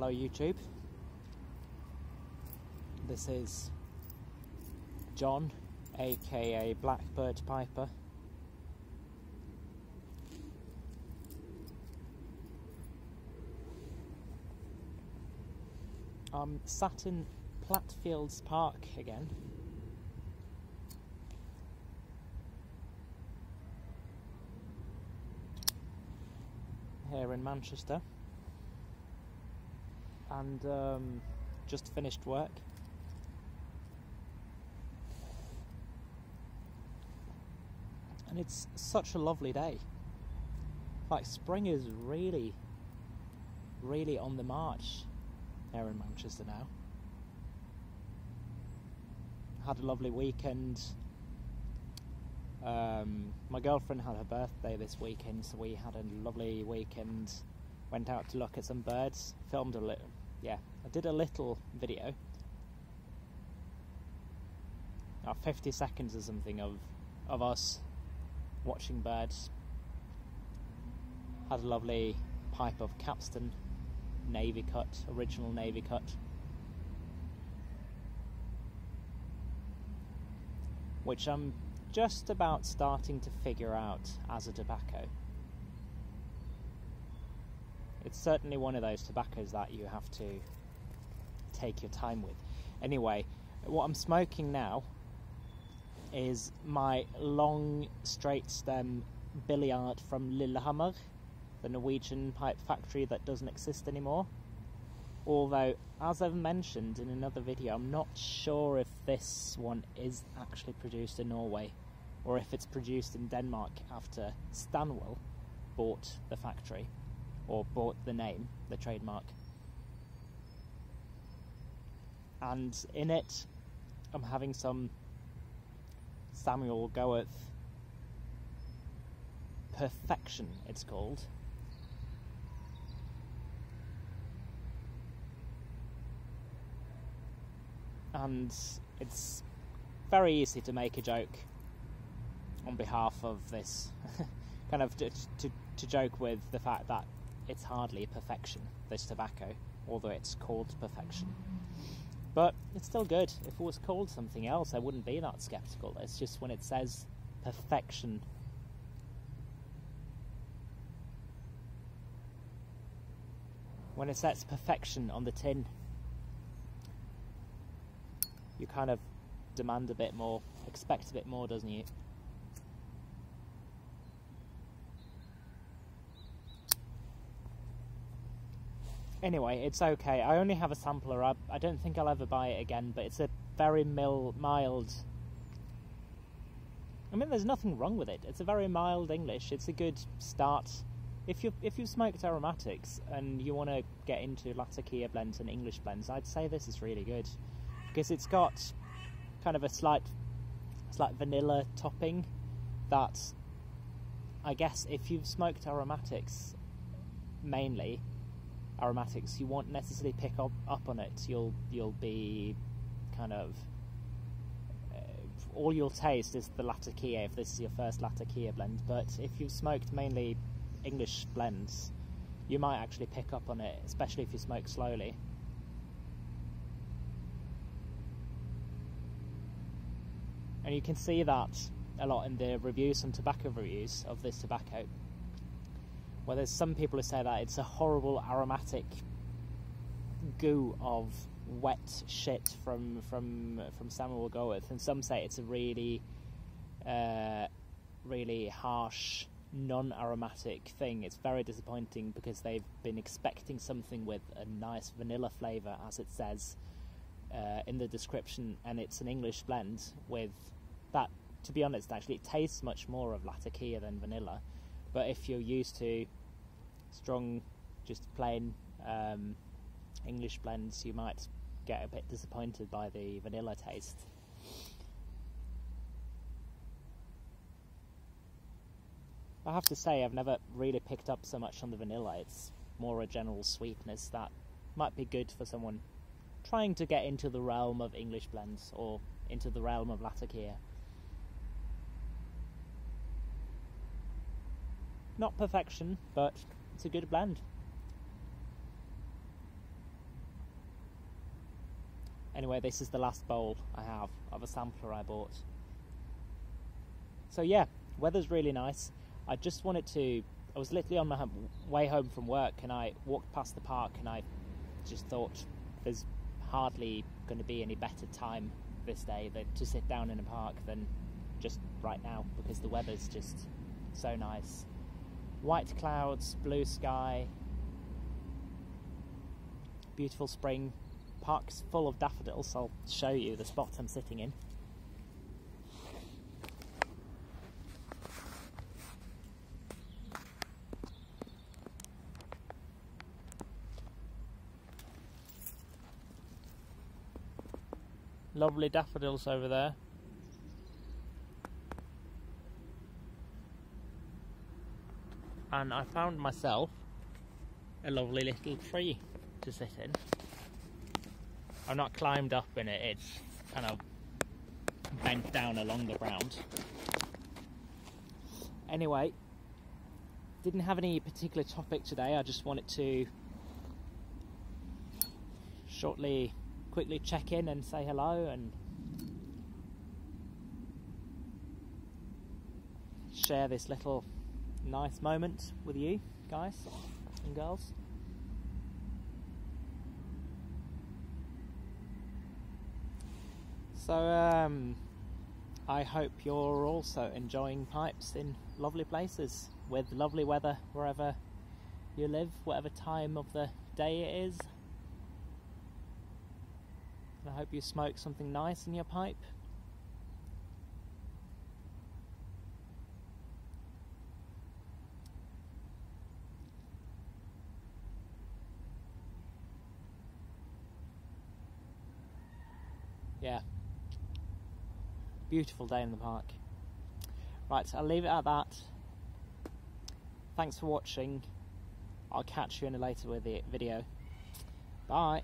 Hello YouTube. This is John, aka Blackbird Piper. I'm sat in Plattfields Park again. Here in Manchester and um, just finished work. And it's such a lovely day. Like spring is really, really on the march here in Manchester now. Had a lovely weekend. Um, my girlfriend had her birthday this weekend, so we had a lovely weekend. Went out to look at some birds, filmed a little, yeah, I did a little video, about 50 seconds or something of of us watching birds. Had a lovely pipe of capstan, navy cut, original navy cut. Which I'm just about starting to figure out as a tobacco. It's certainly one of those tobaccos that you have to take your time with. Anyway, what I'm smoking now is my long straight stem Billiard from Lillehammer, the Norwegian pipe factory that doesn't exist anymore. Although, as I've mentioned in another video, I'm not sure if this one is actually produced in Norway or if it's produced in Denmark after Stanwell bought the factory or bought the name, the trademark. And in it, I'm having some Samuel Gawith Perfection, it's called. And it's very easy to make a joke on behalf of this, kind of to, to, to joke with the fact that it's hardly perfection, this tobacco, although it's called perfection. But it's still good. If it was called something else, I wouldn't be that skeptical. It's just when it says perfection. When it says perfection on the tin, you kind of demand a bit more, expect a bit more, doesn't you? Anyway, it's okay. I only have a sampler. I, I don't think I'll ever buy it again, but it's a very mil, mild. I mean, there's nothing wrong with it. It's a very mild English. It's a good start. If you if you've smoked aromatics and you want to get into Latakia blends and English blends, I'd say this is really good because it's got kind of a slight slight vanilla topping that I guess if you've smoked aromatics mainly aromatics, you won't necessarily pick up, up on it. You'll you'll be kind of uh, all you'll taste is the Latakia if this is your first Latakia blend. But if you've smoked mainly English blends, you might actually pick up on it, especially if you smoke slowly. And you can see that a lot in the reviews, some tobacco reviews of this tobacco where there's some people who say that it's a horrible aromatic goo of wet shit from from from Samuel Gawith, and some say it's a really, uh, really harsh, non-aromatic thing. It's very disappointing because they've been expecting something with a nice vanilla flavour, as it says uh, in the description, and it's an English blend with that. To be honest, actually, it tastes much more of Latakia than vanilla. But if you're used to strong, just plain um, English blends, you might get a bit disappointed by the vanilla taste. I have to say, I've never really picked up so much on the vanilla. It's more a general sweetness that might be good for someone trying to get into the realm of English blends or into the realm of Latakia. Not perfection, but it's a good blend. Anyway, this is the last bowl I have of a sampler I bought. So yeah, weather's really nice. I just wanted to. I was literally on my way home from work, and I walked past the park, and I just thought there's hardly going to be any better time this day than to sit down in a park than just right now because the weather's just so nice. White clouds, blue sky, beautiful spring. Park's full of daffodils. I'll show you the spot I'm sitting in. Lovely daffodils over there. And I found myself a lovely little tree to sit in. I've not climbed up in it, it's kind of bent down along the ground. Anyway, didn't have any particular topic today, I just wanted to shortly quickly check in and say hello and share this little nice moment with you guys and girls. So um, I hope you're also enjoying pipes in lovely places with lovely weather wherever you live, whatever time of the day it is. I hope you smoke something nice in your pipe. Yeah. Beautiful day in the park. Right, I'll leave it at that. Thanks for watching. I'll catch you in a later with the video. Bye.